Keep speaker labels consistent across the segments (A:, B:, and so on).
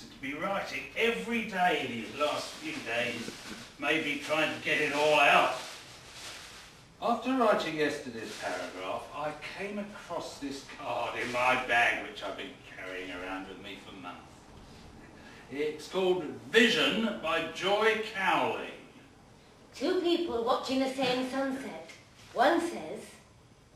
A: to be writing every day these last few days, maybe trying to get it all out. After writing yesterday's paragraph, I came across this card in my bag, which I've been carrying around with me for months. It's called Vision by Joy Cowley.
B: Two people watching the same sunset. One says,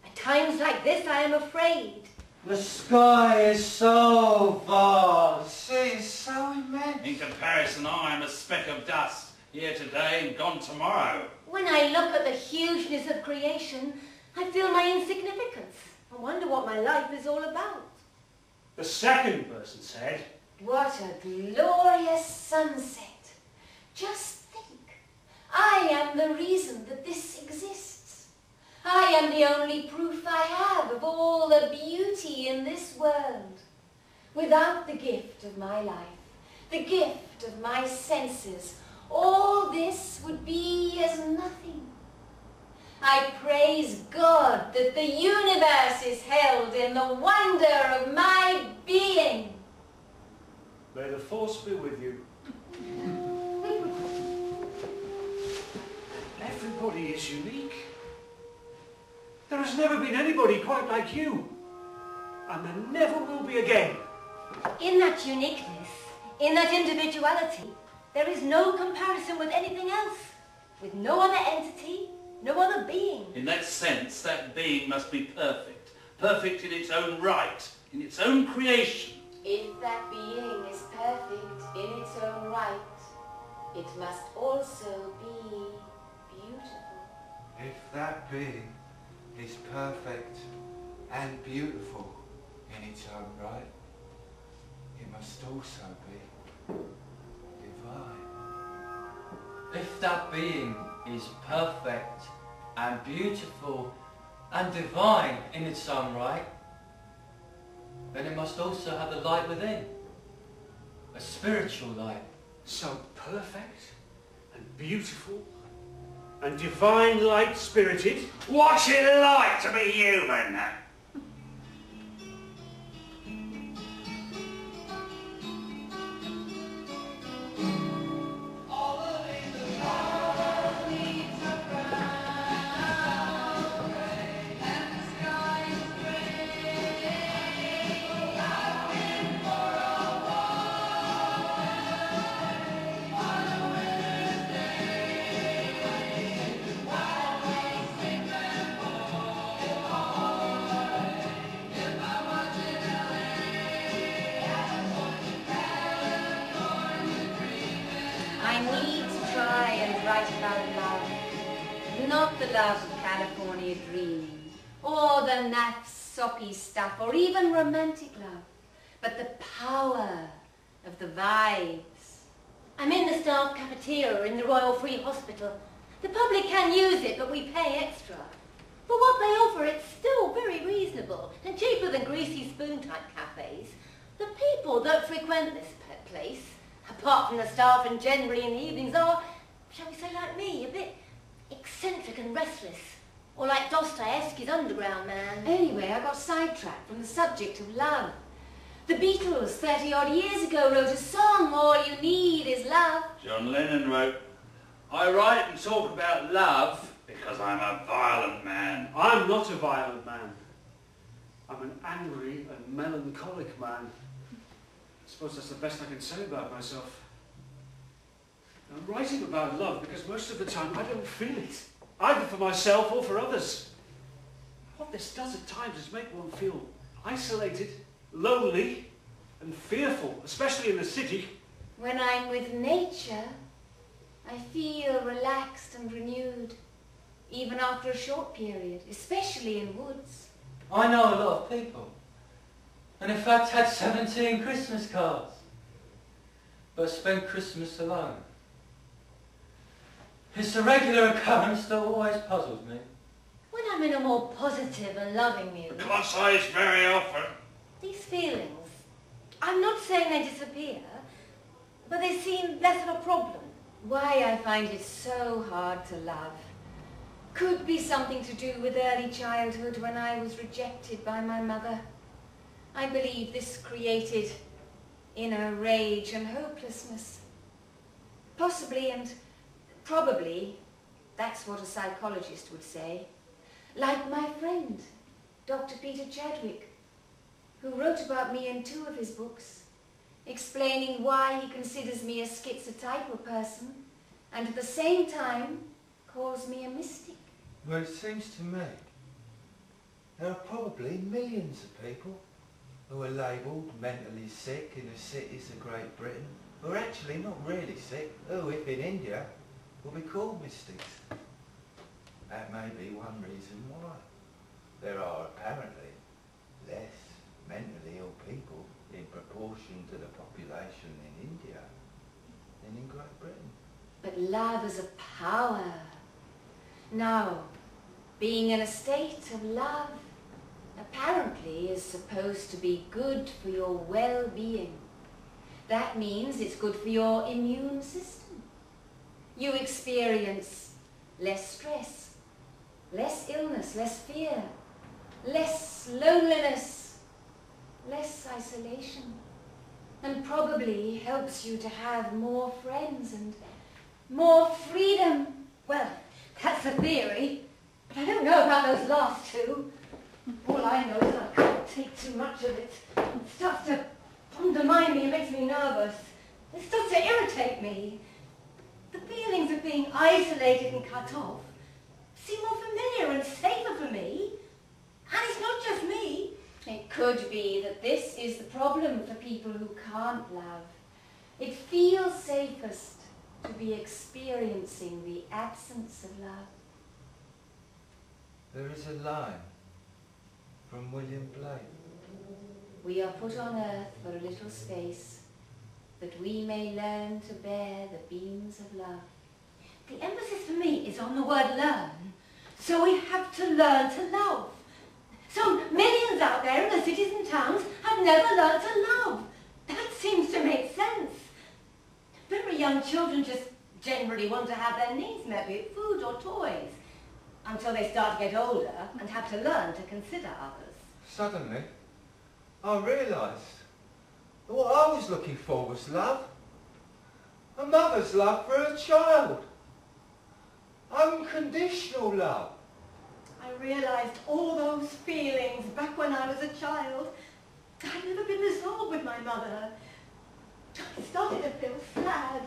B: at times like this I am afraid.
C: The sky is so vast. Sea is so immense.
A: In comparison, I am a speck of dust, here today and gone tomorrow.
B: When I look at the hugeness of creation, I feel my insignificance. I wonder what my life is all about.
D: The second person said,
B: What a glorious sunset. Just think, I am the reason that this exists. I am the only proof I have of all the beauty in this world. Without the gift of my life, the gift of my senses, all this would be as nothing. I praise God that the universe is held in the wonder of my being.
D: May the force be with you. Never been anybody quite like you. And there never will be again.
B: In that uniqueness, in that individuality, there is no comparison with anything else, with no other entity, no other being.
A: In that sense, that being must be perfect. Perfect in its own right, in its own creation.
B: If that being is perfect in its own right, it must also be beautiful.
C: If that being is perfect and beautiful in its own right, it must also be divine.
E: If that being is perfect and beautiful and divine in its own right, then it must also have the light within, a spiritual light.
D: So perfect and beautiful and divine light-spirited.
A: What's it like to be human?
B: Write. Not the love of California dreaming, or the naff soppy stuff, or even romantic love, but the power of the vibes. I'm in the staff cafeteria in the Royal Free Hospital. The public can use it, but we pay extra. For what they offer, it's still very reasonable and cheaper than greasy spoon-type cafes. The people that frequent this place, apart from the staff and generally in the evenings, are, shall we say like me, a bit eccentric and restless. Or like Dostoevsky's Underground Man. Anyway, I got sidetracked from the subject of love. The Beatles, 30 odd years ago, wrote a song, All You Need Is Love.
A: John Lennon wrote, I write and talk about love because I'm a violent man.
D: I'm not a violent man. I'm an angry and melancholic man. I suppose that's the best I can say about myself. I'm writing about love because most of the time I don't feel it, either for myself or for others. What this does at times is make one feel isolated, lonely, and fearful, especially in the city.
B: When I'm with nature, I feel relaxed and renewed, even after a short period, especially in woods.
E: I know a lot of people, and in fact had 17 Christmas cards, but spent Christmas alone. It's a regular occurrence that always puzzles me.
B: When I'm in a more positive and loving mood,
A: Can't say it's very often.
B: these feelings, I'm not saying they disappear, but they seem less of a problem. Why I find it so hard to love could be something to do with early childhood when I was rejected by my mother. I believe this created inner rage and hopelessness. Possibly and probably, that's what a psychologist would say. Like my friend, Dr. Peter Chadwick, who wrote about me in two of his books, explaining why he considers me a schizotypal person and at the same time calls me a mystic.
C: Well, it seems to me there are probably millions of people who are labelled mentally sick in the cities of Great Britain who are actually not really sick, who, if in India, will be called mystics. That may be one reason why there are apparently less mentally ill people in proportion to the population in India than in Great Britain.
B: But love is a power. Now, being in a state of love apparently is supposed to be good for your well-being. That means it's good for your immune system. You experience less stress, less illness, less fear, less loneliness, less isolation, and probably helps you to have more friends and more freedom. Well, that's a theory, but I don't know about those last two. All I know is I can't take too much of it. It starts to undermine me, it makes me nervous. It starts to irritate me. The feelings of being isolated and cut off seem more familiar and safer for me. And it's not just me. It could be that this is the problem for people who can't love. It feels safest to be experiencing the absence of love.
C: There is a line from William Blake.
B: We are put on earth for a little space, that we may learn to bear the beams of love.
F: The emphasis for me is on the word learn. So we have to learn to love. So millions out there in the cities and towns have never learned to love. That seems to make sense. Very young children just generally want to have their needs met, be it food or toys, until they start to get older and have to learn to consider others.
C: Suddenly, I realised what I was looking for was love. A mother's love for her child. Unconditional love.
F: I realised all those feelings back when I was a child. I'd never been resolved with my mother. I started to feel sad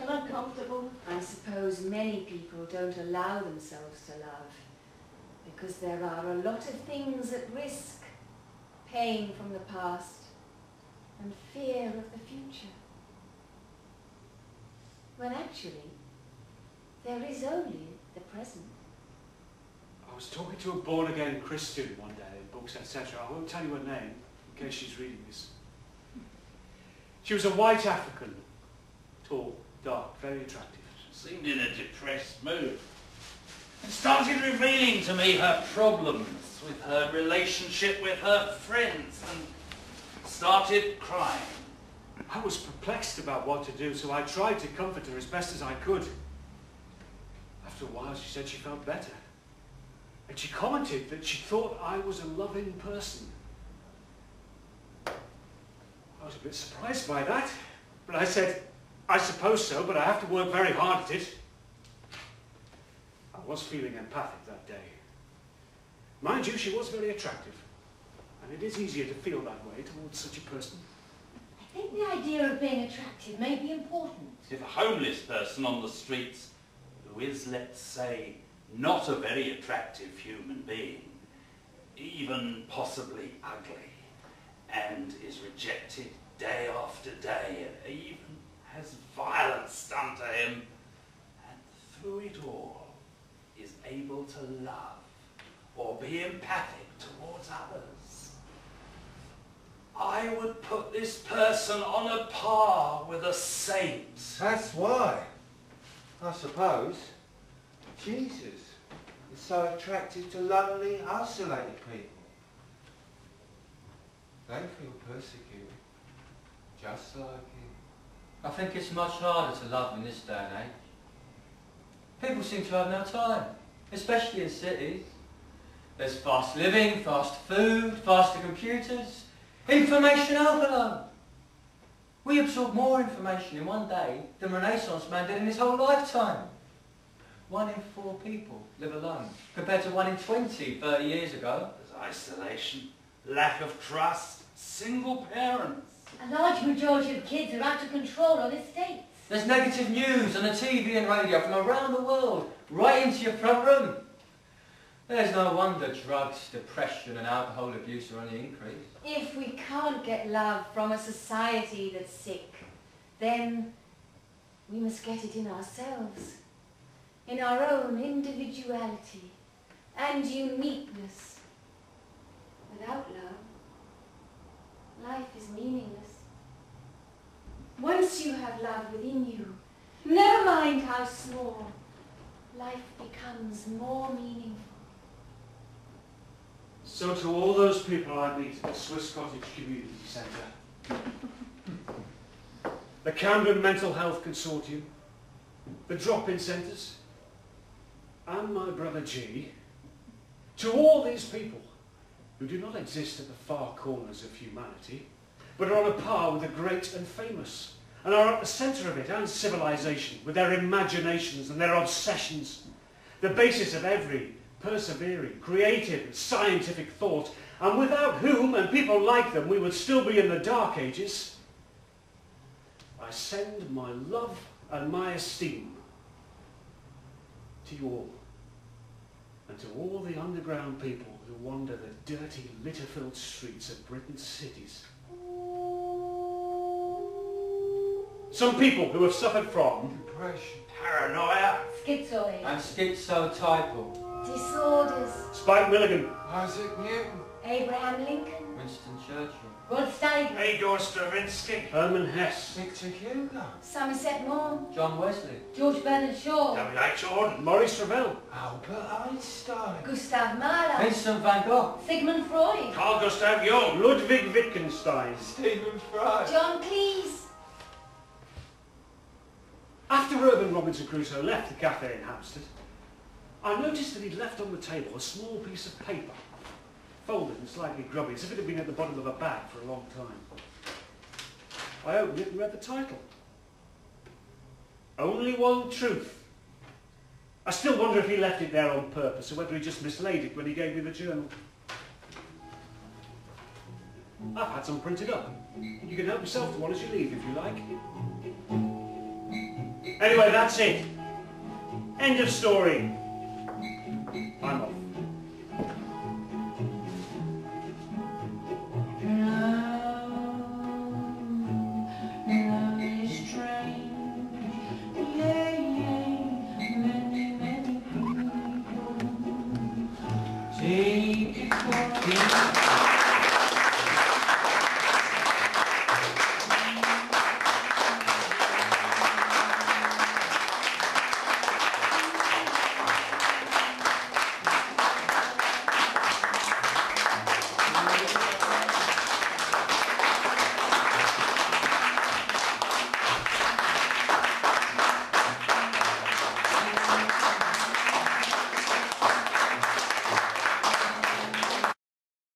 F: and uncomfortable.
B: I suppose many people don't allow themselves to love because there are a lot of things at risk. Pain from the past and fear of the future. When actually, there is only the present.
D: I was talking to a born-again Christian one day in books, etc. I won't tell you her name, in case she's reading this. She was a white African, tall, dark, very attractive.
A: Seemed in a depressed mood. And started revealing to me her problems with her relationship with her friends and started crying.
D: I was perplexed about what to do, so I tried to comfort her as best as I could. After a while, she said she felt better. And she commented that she thought I was a loving person. I was a bit surprised by that, but I said, I suppose so, but I have to work very hard at it. I was feeling empathic that day. Mind you, she was very attractive, and it is easier to feel that way towards such a person.
F: I think the idea of being attractive may be important.
A: If a homeless person on the streets who is, let's say, not a very attractive human being, even possibly ugly, and is rejected day after day, and even has violence done to him, and through it all is able to love or be empathic towards others. I would put this person on a par with a saint.
C: That's why, I suppose, Jesus is so attracted to lonely, isolated people. They feel persecuted, just like him.
E: I think it's much harder to love in this day and age. People seem to have no time, especially in cities. There's fast living, fast food, faster computers, information overload. we absorb more information in one day than Renaissance man did in his whole lifetime. One in four people live alone, compared to one in 20 30 years ago.
A: There's isolation, lack of trust, single parents.
F: A large majority of kids are out of control on estates.
E: There's negative news on the TV and radio from around the world, right into your front room. There's no wonder drugs, depression and alcohol abuse are on the increase.
B: If we can't get love from a society that's sick, then we must get it in ourselves, in our own individuality and uniqueness. Without love, life is meaningless. Once you have love within you, never mind how small, life becomes more meaningful.
D: So to all those people I meet at the Swiss Cottage Community Centre, the Camden Mental Health Consortium, the drop-in centres, and my brother G, to all these people who do not exist at the far corners of humanity, but are on a par with the great and famous, and are at the centre of it and civilization, with their imaginations and their obsessions, the basis of every persevering, creative, and scientific thought, and without whom and people like them we would still be in the dark ages, I send my love and my esteem to you all, and to all the underground people who wander the dirty, litter-filled streets of Britain's cities. Some people who have suffered from
C: Depression.
A: Paranoia.
F: Schizoid.
E: And schizotypal.
B: Disorders.
D: Spike Milligan,
C: Isaac Newton.
B: Abraham Lincoln.
E: Winston Churchill.
F: Rod Steiger.
A: Igor Stravinsky.
D: Herman Hesse,
C: Victor Hugo.
B: Somerset Maugham.
E: John Wesley.
F: George Bernard Shaw.
A: W.H. Auden.
D: Maurice Ravel,
C: Albert Einstein.
B: Gustav Mahler.
E: Vincent van Gogh.
F: Sigmund Freud.
A: Carl Gustav Jung.
D: Ludwig Wittgenstein.
C: Stephen Fry.
B: John Cleese.
D: After Urban Robinson Crusoe left the cafe in Hampstead, I noticed that he'd left on the table a small piece of paper, folded and slightly grubby, as if it had been at the bottom of a bag for a long time. I opened it and read the title. Only One Truth. I still wonder if he left it there on purpose, or whether he just mislaid it when he gave me the journal. I've had some printed up. You can help yourself to one as you leave, if you like. Anyway, that's it. End of story. I'm off.